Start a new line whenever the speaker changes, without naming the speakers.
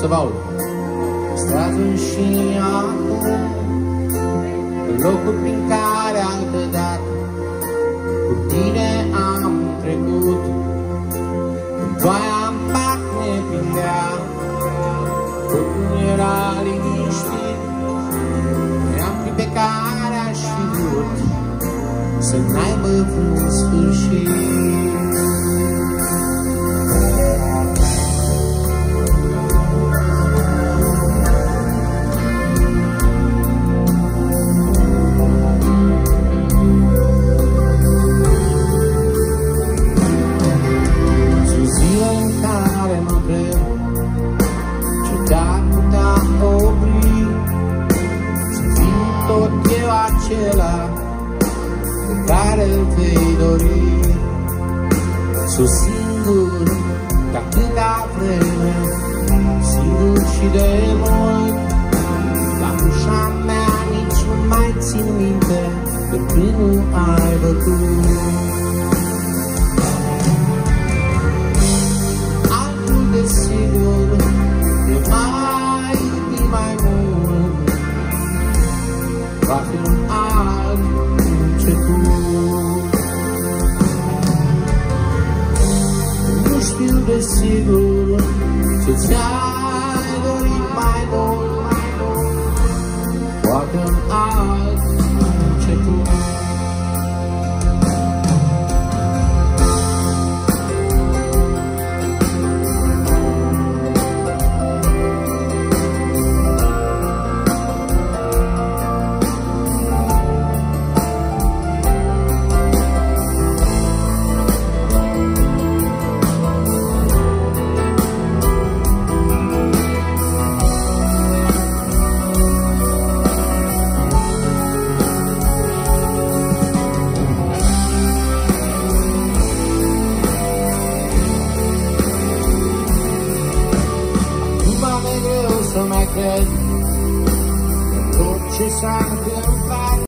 să vă aud. Strază și acum, locuri prin care altă dată, cu tine am trecut. Când ploaia în pac ne prindea, totul era liniștit. Eram clipe care aș fi vrut să n-aibă vreun sfârșit. Care îl vei dori. Sunt singur de atâta vreme, singur și de mult. La ușa mea nici nu mai țin minte de când ai bătut. desigur să-ți ai dorit mai mult, poate un alt început. să mai Of my head, don't you sound